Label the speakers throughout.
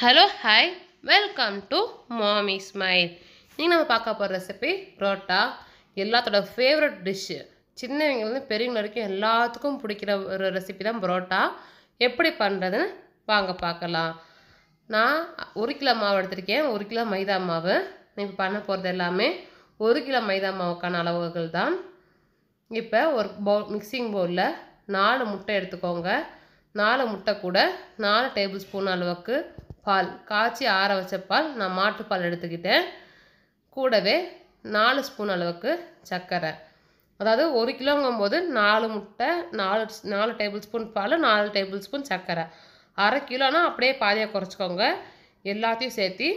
Speaker 1: Hello hi welcome to மாமி smile நீங்கள் நம்ம பார்க்க போகிற ரெசிபி புரோட்டா எல்லாத்தோட ஃபேவரட் டிஷ்ஷு சின்னவங்கலேருந்து பெரியவங்க வரைக்கும் எல்லாத்துக்கும் பிடிக்கிற ஒரு ரெசிபி தான் புரோட்டா. எப்படி பண்ணுறதுன்னு வாங்க பார்க்கலாம். நான் ஒரு கிலோ மாவு எடுத்திருக்கேன். ஒரு கிலோ மைதா மாவு. இப்போ பண்ண போகிறது எல்லாமே ஒரு கிலோ மைதா மாவுக்கான அளவுகள் தான். இப்போ ஒரு பவுல் மிக்சிங் பவுலில் நாலு முட்டை எடுத்துக்கோங்க. நாலு முட்டை கூட நாலு டேபிள் ஸ்பூன் அளவுக்கு பால் காய்ச்சி ஆற வச்ச பால் நான் மாட்டுப்பால் எடுத்துக்கிட்டேன். கூடவே நாலு ஸ்பூன் அளவுக்கு சர்க்கரை. அதாவது ஒரு கிலோங்கும்போது நாலு முட்டை நாலு நாலு டேபிள் ஸ்பூன் பால் நாலு டேபிள் ஸ்பூன் சர்க்கரை. அரை கிலோனா அப்படியே பாதியாக குறைச்சிக்கோங்க. எல்லாத்தையும் சேர்த்து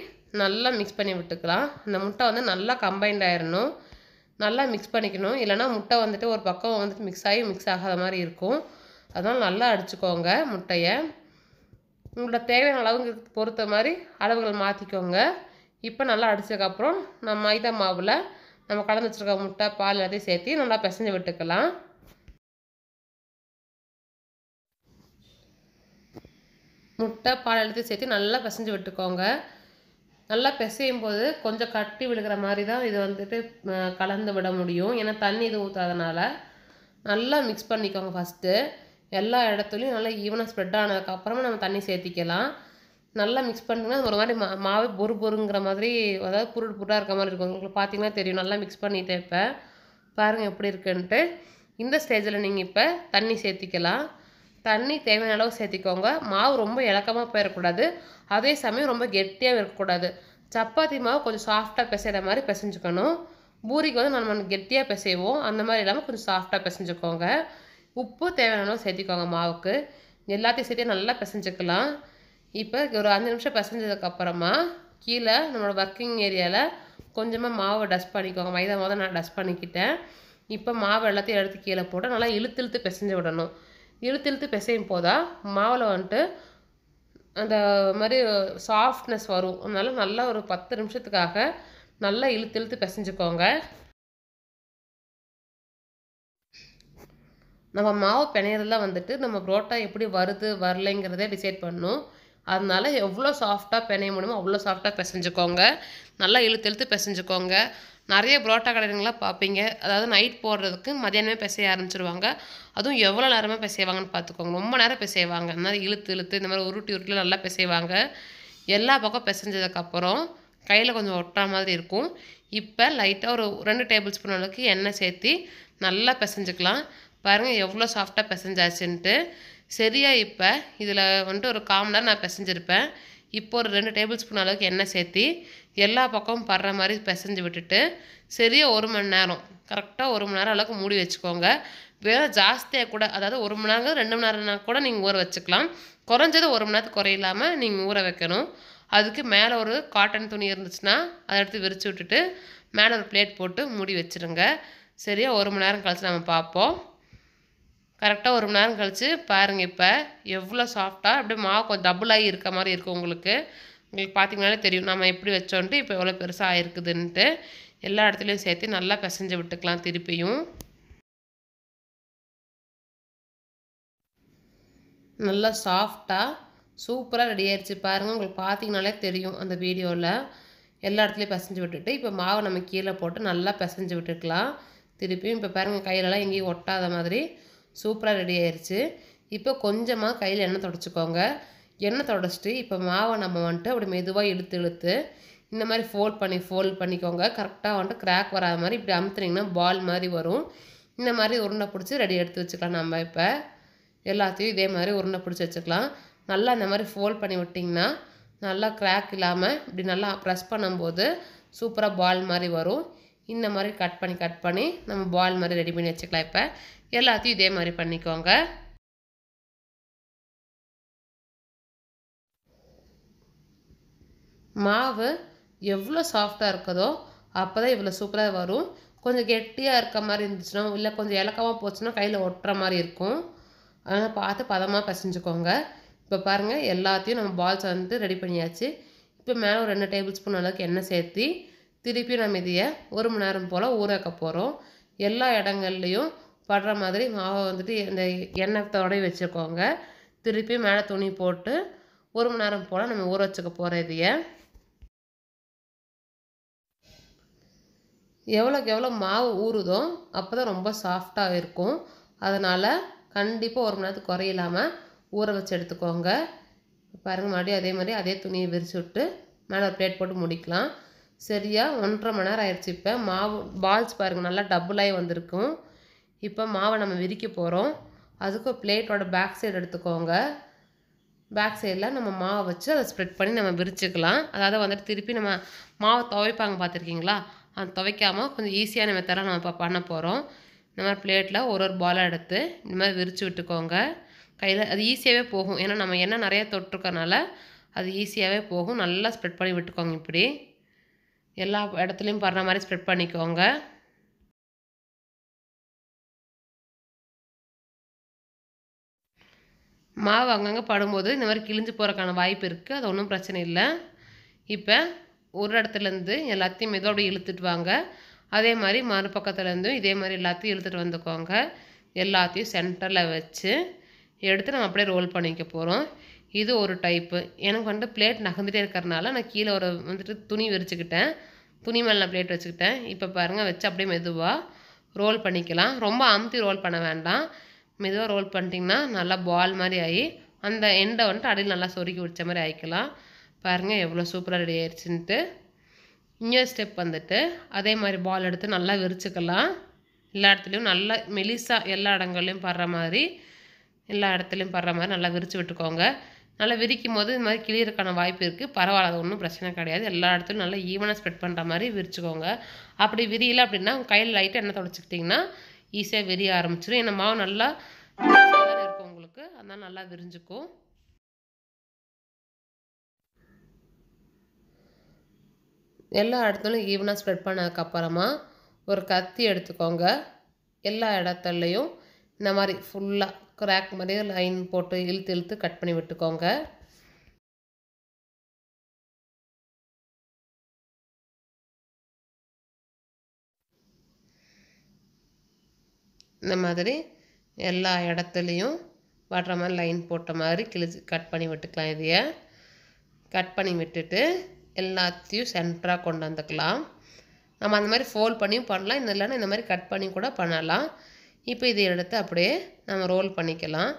Speaker 1: நல்லா மிக்ஸ் பண்ணி விட்டுக்கலாம். இந்த முட்டை வந்து நல்லா கம்பைண்ட் ஆயிடணும் நல்லா மிக்ஸ் பண்ணிக்கணும். இல்லைனா முட்டை வந்துட்டு ஒரு பக்கம் வந்துட்டு மிக்ஸ் ஆகி மிக்ஸ் ஆகாத மாதிரி இருக்கும். அதனால் நல்லா அடிச்சுக்கோங்க முட்டையை. உங்களோட தேவையான அளவுக்கு பொறுத்த மாதிரி அளவுகள் மாற்றிக்கோங்க இப்போ நல்லா அடித்ததுக்கப்புறம் நம்ம மைதா மாவில் நம்ம கலந்து வச்சுருக்க முட்டை பால் எல்லாத்தையும் சேர்த்து நல்லா பிசைஞ்சு விட்டுக்கலாம். முட்டை பால் எல்லாத்தையும் சேர்த்து நல்லா பிசைஞ்சு விட்டுக்கோங்க. நல்லா பிசையும் போது கொஞ்சம் கட்டி விழுகிற மாதிரி தான் இது வந்துட்டு கலந்து விட முடியும். ஏன்னா தண்ணி இது ஊற்றாதனால நல்லா மிக்ஸ் பண்ணிக்கோங்க ஃபஸ்ட்டு எல்லா இடத்துலையும் நல்லா ஈவனாக ஸ்ப்ரெட் ஆனதுக்கப்புறமா நம்ம தண்ணி சேர்த்திக்கலாம். நல்லா மிக்ஸ் பண்ணிங்கன்னா ஒரு மாதிரி மா மாவு பொறு பொறுங்கிற மாதிரி அதாவது புருடு புருடாக இருக்க மாதிரி இருக்கும். உங்களுக்கு பார்த்தீங்கன்னா தெரியும். நல்லா மிக்ஸ் பண்ணிட்டேன் இப்போ. பாருங்கள் எப்படி இருக்குன்ட்டு. இந்த ஸ்டேஜில் நீங்கள் இப்போ தண்ணி சேர்த்திக்கலாம். தண்ணி தேவையான அளவு சேர்த்திக்கோங்க. மாவு ரொம்ப இலக்கமாக போயிடக்கூடாது அதே சமயம் ரொம்ப கெட்டியாக இருக்கக்கூடாது. சப்பாத்தி மாவு கொஞ்சம் சாஃப்டாக பிசைகிற மாதிரி பிசைஞ்சுக்கணும். பூரிக்கு வந்து நம்ம கெட்டியாக பிசைவோம். அந்த மாதிரி இல்லாமல் கொஞ்சம் சாஃப்டாக பிசைஞ்சுக்கோங்க. உப்பு தேவையான சேர்த்திக்கோங்க மாவுக்கு. எல்லாத்தையும் சேர்த்து நல்லா பிசைஞ்சுக்கலாம். இப்போ ஒரு அஞ்சு நிமிஷம் பிசைஞ்சதுக்கப்புறமா கீழே நம்மளோட ஒர்க்கிங் ஏரியாவில் கொஞ்சமாக மாவை டஸ்ட் பண்ணிக்கோங்க. மைதா மாவு நான் டஸ்ட் பண்ணிக்கிட்டேன். இப்போ மாவு எல்லாத்தையும் எடுத்து கீழே போட்டு நல்லா இழுத்து இழுத்து பிசைஞ்சு விடணும். இழுத்து இழுத்து பிசையும் போதா மாவில் வந்துட்டு அந்த மாதிரி சாஃப்ட்னஸ் வரும். அதனால் நல்லா ஒரு பத்து நிமிஷத்துக்காக நல்லா இழுத்து இழுத்து பிசைஞ்சுக்கோங்க. நம்ம மாவு பிணையிறதுல வந்துட்டு நம்ம புரோட்டா எப்படி வருது வரலைங்கிறதே டிசைட் பண்ணும். அதனால எவ்வளோ சாஃப்டாக பிணைய முடியுமோ அவ்வளோ சாஃப்டாக பிசைஞ்சுக்கோங்க. நல்லா இழுத்து இழுத்து பிசைஞ்சுக்கோங்க. நிறைய புரோட்டா கடைகள்லாம் பார்ப்பீங்க. அதாவது நைட் போடுறதுக்கு மதியானமே பிசைய ஆரம்பிச்சிருவாங்க. அதுவும் எவ்வளோ நேரமாக பிசைவாங்கன்னு பார்த்துக்கோங்க. ரொம்ப நேரம் பிசைவாங்க. அந்த மாதிரி இழுத்து இழுத்து இந்த மாதிரி உருட்டி உருட்டி நல்லா பிசைவாங்க. எல்லா பக்கம் பிசைஞ்சதுக்கப்புறம் கையில் கொஞ்சம் ஒட்டுற மாதிரி இருக்கும். இப்போ லைட்டாக ஒரு ரெண்டு டேபிள் ஸ்பூன் அளவுக்கு எண்ணெய் சேர்த்து நல்லா பிசைஞ்சுக்கலாம். பாருங்கள் எவ்வளோ சாஃப்டாக பிசைஞ்சாச்சுன்ட்டு. சரியாக இப்போ இதில் வந்துட்டு ஒரு கால் நேரம் நான் பிசைஞ்சிருப்பேன். இப்போ ஒரு ரெண்டு டேபிள் ஸ்பூன் அளவுக்கு எண்ணெய் சேர்த்தி எல்லா பக்கமும் படுற மாதிரி பிசைஞ்சு விட்டுட்டு சரியாக ஒரு மணி நேரம் கரெக்டாக ஒரு மணி நேரம் அளவுக்கு மூடி வச்சுக்கோங்க. வேறு ஜாஸ்தியாக கூட அதாவது ஒரு மணி நேரம் ரெண்டு மணி நேரம்னா கூட நீங்கள் ஊற வச்சுக்கலாம். குறைஞ்சது ஒரு மணி நேரத்துக்கு குறையில்லாமல் நீங்கள் ஊற வைக்கணும். அதுக்கு மேலே ஒரு காட்டன் துணி இருந்துச்சுன்னா அதை எடுத்து விரித்து விட்டுட்டு மேலே ஒரு பிளேட் போட்டு மூடி வச்சுருங்க. சரியாக ஒரு மணி நேரம் கழிச்சு நம்ம பார்ப்போம். கரெக்டாக ஒரு மணி நேரம் கழித்து பாருங்கள் இப்போ. எவ்வளோ சாஃப்டாக அப்படியே மாவு கொஞ்சம் டபுளாகி இருக்க மாதிரி இருக்கும் உங்களுக்கு. உங்களுக்கு பார்த்தீங்கனாலே தெரியும். நம்ம எப்படி வச்சோன்ட்டு இப்போ எவ்வளோ பெருசாக ஆயிருக்குதுன்ட்டு. எல்லா இடத்துலையும் சேர்த்து நல்லா பிசைஞ்சு விட்டுக்கலாம் திருப்பியும். நல்லா சாஃப்டாக சூப்பராக ரெடி ஆயிடுச்சு பாருங்கள் உங்களுக்கு பார்த்தீங்கனாலே தெரியும் அந்த வீடியோவில் எல்லா இடத்துலையும் பிசைஞ்சு விட்டுட்டு இப்போ மாவை நம்ம கீழே போட்டு நல்லா பிசைஞ்சு விட்டுக்கலாம். திருப்பியும் இப்போ பாருங்கள் கையிலலாம் எங்கேயும் ஒட்டாத மாதிரி சூப்பராக ரெடி ஆயிடுச்சு இப்போ கொஞ்சமாக கையில் எண்ணெய் தொடச்சிக்கோங்க. எண்ணெய் தொடச்சிட்டு இப்போ மாவை நம்ம வந்துட்டு அப்படி மெதுவாக இழுத்து இழுத்து இந்த மாதிரி ஃபோல்ட் பண்ணி ஃபோல்ட் பண்ணிக்கோங்க. கரெக்டாக வந்துட்டு கிராக் வராத மாதிரி இப்படி அமுத்துனீங்கன்னா பால் மாதிரி வரும். இந்த மாதிரி உருண்டை பிடிச்சி ரெடி எடுத்து வச்சுக்கலாம் நம்ம இப்போ. எல்லாத்தையும் இதே மாதிரி உருண்டை பிடிச்சி வச்சுக்கலாம். நல்லா இந்த மாதிரி ஃபோல்ட் பண்ணி விட்டிங்கன்னா நல்லா கிராக் இல்லாமல் இப்படி நல்லா ப்ரெஸ் பண்ணும்போது சூப்பராக பால் மாதிரி வரும். இந்த மாதிரி கட் பண்ணி கட் பண்ணி நம்ம பால் மாதிரி ரெடி பண்ணி வச்சுக்கலாம் இப்போ. எல்லாத்தையும் இதே மாதிரி பண்ணிக்கோங்க. மாவு எவ்வளோ சாஃப்டாக இருக்குதோ அப்போ தான் இவ்வளோ சூப்பராக வரும். கொஞ்சம் கெட்டியாக இருக்க மாதிரி இருந்துச்சுன்னா இல்லை கொஞ்சம் இலக்கமாக போச்சுன்னா கையில் ஒட்டுற மாதிரி இருக்கும். அதனால் பார்த்து பதமாக பிசைஞ்சுக்கோங்க. இப்போ பாருங்கள் எல்லாத்தையும் நம்ம பால்ஸ் வந்து ரெடி பண்ணியாச்சு. இப்போ மேலே ஒரு ரெண்டு டேபிள் ஸ்பூன் அளவுக்கு எண்ணெய் சேர்த்து திருப்பி நம்ம இதையை ஒரு மணி நேரம் போல் ஊற வைக்க போகிறோம் எல்லா இடங்கள்லையும் படுற மாதிரி மாவை வந்துட்டு இந்த எண்ணெய் தொடை வச்சுக்கோங்க. திருப்பி மேலே துணி போட்டு ஒரு மணி நேரம் போல் நம்ம ஊற வச்சுக்க போகிறோம் இதையை. எவ்வளோக்கு எவ்வளோ மாவு ஊறுதோ அப்போ தான் ரொம்ப சாஃப்டாக இருக்கும். அதனால் கண்டிப்பாக ஒரு மணி நேரத்துக்கு குறையில்லாமல் ஊற வச்சு எடுத்துக்கோங்க. பாருங்கள் மறுபடியும் அதே மாதிரி அதே துணியை விரிச்சு விட்டு மேலே ஒரு பிளேட் போட்டு முடிக்கலாம். சரியா ஒன்றரை மணி நேரம் ஆயிடுச்சு இப்போ. மாவு பால்ஸ் பாருங்கள் நல்லா டபுளாகி வந்திருக்கும். இப்போ மாவை நம்ம விரிக்க போகிறோம் அதுக்கு பிளேட்டோட பேக் சைடு எடுத்துக்கோங்க. பேக் சைடில் நம்ம மாவை வச்சு அதை ஸ்ப்ரெட் பண்ணி நம்ம விரிச்சுக்கலாம். அதாவது வந்துட்டு திருப்பி நம்ம மாவை துவைப்பாங்க பார்த்துருக்கீங்களா? அது துவைக்காமல் கொஞ்சம் ஈஸியான மெத்தடாக நம்ம இப்போ பண்ண போகிறோம் இந்த மாதிரி பிளேட்டில் ஒரு ஒரு பாலாக எடுத்து இந்த மாதிரி விரித்து விட்டுக்கோங்க. கையில் அது ஈஸியாகவே போகும். ஏன்னா நம்ம எண்ணெய் நிறைய தொட்டிருக்கனால அது ஈஸியாகவே போகும். நல்லா ஸ்ப்ரெட் பண்ணி விட்டுக்கோங்க இப்படி. எல்லா இடத்துலையும் படுற மாதிரி ஸ்ப்ரெட் பண்ணிக்கோங்க. மாவு அங்கங்கே படும்போது இந்த மாதிரி கிழிஞ்சு போகிறக்கான வாய்ப்பு இருக்குது அது ஒன்றும் பிரச்சனை இல்லை. இப்போ ஒரு இடத்துலேருந்து எல்லாத்தையும் மெதுவாக அப்படி இழுத்துட்டு வாங்க. அதே மாதிரி மறுபக்கத்துலேருந்தும் இதே மாதிரி எல்லாத்தையும் இழுத்துட்டு வந்துக்கோங்க. எல்லாத்தையும் சென்டரில் வச்சு எடுத்து நம்ம அப்படியே ரோல் பண்ணிக்க போகிறோம் இது ஒரு டைப்பு எனக்கு வந்துட்டு பிளேட் நகர்ந்துட்டே இருக்கிறனால நான் கீழே ஒரு வந்துட்டு துணி விரிச்சுக்கிட்டேன். துணி மேலே நான் பிளேட் வச்சுக்கிட்டேன். இப்போ பாருங்கள் வச்சு அப்படியே மெதுவாக ரோல் பண்ணிக்கலாம். ரொம்ப அமுத்தி ரோல் பண்ண வேண்டாம். மெதுவாக ரோல் பண்ணிட்டிங்கன்னா நல்லா பால் மாதிரி ஆகி அந்த எண்டை வந்துட்டு அடியில் நல்லா சொருக்கி பிடிச்ச மாதிரி ஆகிக்கலாம் பாருங்கள் எவ்வளோ சூப்பராக ரெடி ஆயிடுச்சுன்ட்டு இன்னொரு ஸ்டெப் வந்துட்டு அதே மாதிரி பால் எடுத்து நல்லா விரிச்சுக்கலாம். எல்லா இடத்துலையும் நல்லா மெலிசாக எல்லா இடங்கள்லையும் படுற மாதிரி எல்லா இடத்துலையும் படுற மாதிரி நல்லா விரித்து விட்டுக்கோங்க. நல்லா விரிக்கும் போது இது மாதிரி கிளியறக்கான வாய்ப்பு இருக்குது பரவாயில்ல அது ஒன்றும் பிரச்சனை கிடையாது. எல்லா இடத்துலையும் நல்லா ஈவனாக ஸ்ப்ரெட் பண்ணுற மாதிரி விரிச்சுக்கோங்க. அப்படி விரியல அப்படின்னா உங்கள் கையில் லைட்டாக எண்ணெய் தொடச்சிக்கிட்டிங்கன்னா ஈஸியாக விரிய ஆரம்பிச்சிடும் ஏன்னா மாவு நல்லா இருக்கும் உங்களுக்கு. அதனால் நல்லா விரிஞ்சுக்கும். எல்லா இடத்துலையும் ஈவனாக ஸ்ப்ரெட் பண்ணதுக்கப்புறமா ஒரு கத்தி எடுத்துக்கோங்க. எல்லா இடத்துலையும் இந்த மாதிரி ஃபுல்லாக கிராக் மாதிரியே லைன் போட்டு இழுத்து இழுத்து கட் பண்ணி விட்டுக்கோங்க. இந்த மாதிரி எல்லா இடத்துலையும் வர்ற மாதிரி லைன் போட்ட மாதிரி கிழிச்சு கட் பண்ணி விட்டுக்கலாம் இதைய. கட் பண்ணி விட்டுட்டு எல்லாத்தையும் சென்டராக கொண்டு வந்துக்கலாம். நம்ம அந்த மாதிரி ஃபோல்ட் பண்ணியும் பண்ணலாம். இந்த இல்லைன்னா இந்த மாதிரி கட் பண்ணி கூட பண்ணலாம். இப்போ இதை எடுத்து அப்படியே நம்ம ரோல் பண்ணிக்கலாம்.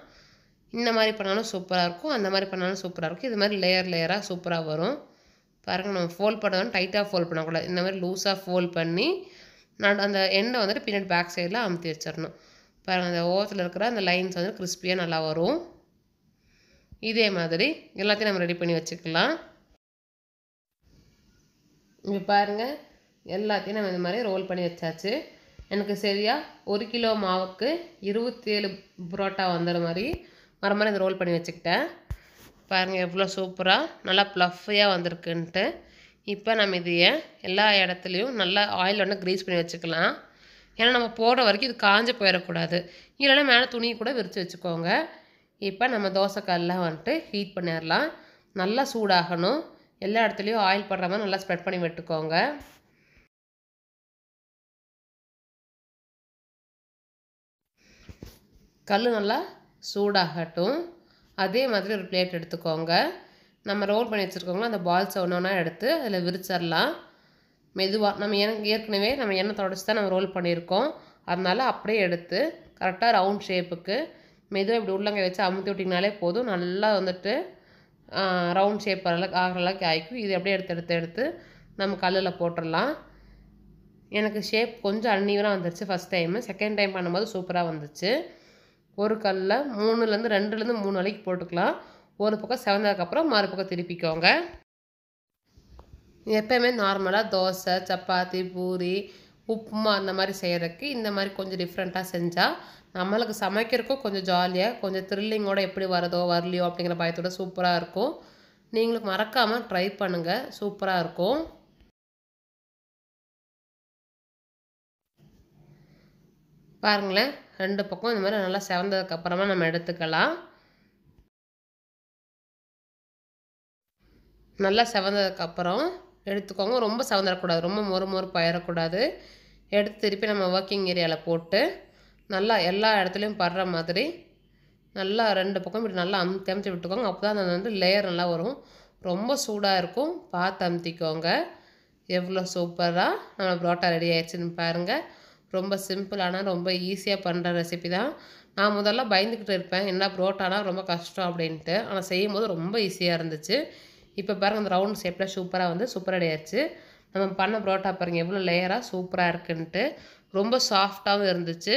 Speaker 1: இந்த மாதிரி பண்ணாலும் சூப்பராக இருக்கும். அந்த மாதிரி பண்ணாலும் சூப்பராக இருக்கும். இது மாதிரி லேயர் லேயராக சூப்பராக வரும். பாருங்கள் நம்ம ஃபோல்ட் பண்ணணும் டைட்டாக ஃபோல்ட் பண்ணக்கூடாது. இந்த மாதிரி லூஸாக ஃபோல்ட் பண்ணி நான் அந்த எண்ணெய் வந்துட்டு பின்னாடி பேக் சைடில் அமுத்தி வச்சிடணும். பாருங்கள் அந்த ஓரத்தில் இருக்கிற அந்த லைன்ஸ் வந்து கிறிஸ்பியாக நல்லா வரும். இதே மாதிரி எல்லாத்தையும் நம்ம ரெடி பண்ணி வச்சுக்கலாம். இப்போ பாருங்கள் எல்லாத்தையும் நம்ம இந்த மாதிரி ரோல் பண்ணி வச்சாச்சு. எனக்கு சரியாக ஒரு கிலோ மாவுக்கு இருபத்தேழு புரோட்டா வந்துடுற மாதிரி வர மாதிரி இந்த ரோல் பண்ணி வச்சுக்கிட்டேன். பாருங்கள் எவ்வளோ சூப்பராக நல்லா ப்ளஃபியாக வந்திருக்குன்ட்டு. இப்போ நம்ம இதையே எல்லா இடத்துலையும் நல்லா ஆயில் வந்து க்ரீஸ் பண்ணி வச்சுக்கலாம். ஏன்னா நம்ம போடுற வரைக்கும் இது காஞ்சு போயிடக்கூடாது. இல்லைன்னா மேலே துணியை கூட விரித்து வச்சுக்கோங்க. இப்போ நம்ம தோசைக்கல்லாம் வந்துட்டு ஹீட் பண்ணிடலாம். நல்லா சூடாகணும். எல்லா இடத்துலையும் ஆயில் படுற மாதிரி நல்லா ஸ்ப்ரெட் பண்ணி விட்டுக்கோங்க. கல் நல்லா சூடாகட்டும். அதே மாதிரி ஒரு பிளேட் எடுத்துக்கோங்க. நம்ம ரோல் பண்ணி வச்சுருக்கோங்களோ அந்த பால்ஸை ஒன்று ஒன்றா எடுத்து அதில் விரிச்சிடலாம். மெதுவாக நம்ம எனக்கு ஏற்கனவே நம்ம எண்ணெய் தொடச்சி தான் நம்ம ரோல் பண்ணியிருக்கோம். அதனால் அப்படியே எடுத்து கரெக்டாக ரவுண்ட் ஷேப்புக்கு மெதுவாக இப்படி உள்ளங்கை வச்சு அமுத்தி விட்டிங்கனாலே போதும். நல்லா வந்துட்டு ரவுண்ட் ஷேப் அளவுக்கு ஆகிற அளவுக்கு ஆகிக்கும் இது அப்படியே எடுத்து எடுத்து எடுத்து நம்ம கல்லில் போட்டுடலாம். எனக்கு ஷேப் கொஞ்சம் அன்னீவனாக வந்துருச்சு ஃபஸ்ட் டைமு செகண்ட் டைம் பண்ணும்போது சூப்பராக வந்துச்சு. ஒரு கல்லில் மூணுலேருந்து ரெண்டுலேருந்து மூணு அலைக்கு போட்டுக்கலாம். ஒரு பக்கம் செவந்ததுக்கப்புறம் மறுபக்கம் திருப்பிக்கோங்க. எப்போயுமே நார்மலாக தோசை சப்பாத்தி பூரி உப்புமா அந்த மாதிரி செய்கிறதுக்கு இந்த மாதிரி கொஞ்சம் டிஃப்ரெண்ட்டாக செஞ்சால் நம்மளுக்கு சமைக்கிறதுக்கும் கொஞ்சம் ஜாலியாக கொஞ்சம் த்ரில்லிங்கோட எப்படி வரதோ வரலையோ அப்படிங்கிற பயத்தோட சூப்பராக இருக்கும். நீங்களுக்கு மறக்காமல் ட்ரை பண்ணுங்கள் சூப்பராக இருக்கும். பாருங்களேன் ரெண்டு பக்கம் இந்த மாதிரி நல்லா செவந்ததுக்கப்புறமா நம்ம எடுத்துக்கலாம். நல்லா செவந்ததுக்கப்புறம் எடுத்துக்கோங்க. ரொம்ப செவந்துடக்கூடாது ரொம்ப மொறு மொறு பயிரக்கூடாது எடுத்து திருப்பி நம்ம ஒர்க்கிங் ஏரியாவில் போட்டு நல்லா எல்லா இடத்துலையும் படுற மாதிரி நல்லா ரெண்டு பக்கம் இப்படி நல்லா அமுத்தி அமுத்தி விட்டுக்கோங்க. அப்போ தான் அது வந்து லேயர் நல்லா வரும். ரொம்ப சூடாக இருக்கும். பார்த்து அமுத்திக்கோங்க. எவ்வளோ சூப்பராக நம்ம புரோட்டா ரெடி ஆயிடுச்சுன்னு பாருங்கள் ரொம்ப சிம்பிளான ரொம்ப ஈஸியாக பண்ணுற ரெசிபி தான். நான் முதல்ல பயந்துக்கிட்டு இருப்பேன் என்ன புரோட்டானா ரொம்ப கஷ்டம் அப்படின்ட்டு. ஆனால் செய்யும்போது ரொம்ப ஈஸியாக இருந்துச்சு. இப்போ பாருங்கள் அந்த ரவுண்ட் ஷேப்பில் சூப்பராக வந்து சூப்பர் ரெடியாச்சு ஆயிடுச்சு. நம்ம பண்ண புரோட்டா பாருங்கள் எவ்வளோ லேயராக சூப்பராக இருக்குன்ட்டு. ரொம்ப சாஃப்டாகவும் இருந்துச்சு.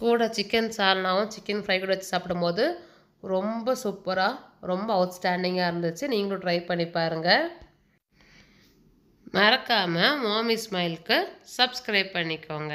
Speaker 1: கூட சிக்கன் சால்னாவும் சிக்கன் ஃப்ரை கூட வச்சு சாப்பிடும்போது ரொம்ப சூப்பராக ரொம்ப அவுட்ஸ்டாண்டிங்காக இருந்துச்சு. நீங்களும் ட்ரை பண்ணி பாருங்கள் மறக்காமல் மாமி ஸ்மைலுக்கு சப்ஸ்கிரைப் பண்ணிக்கோங்க.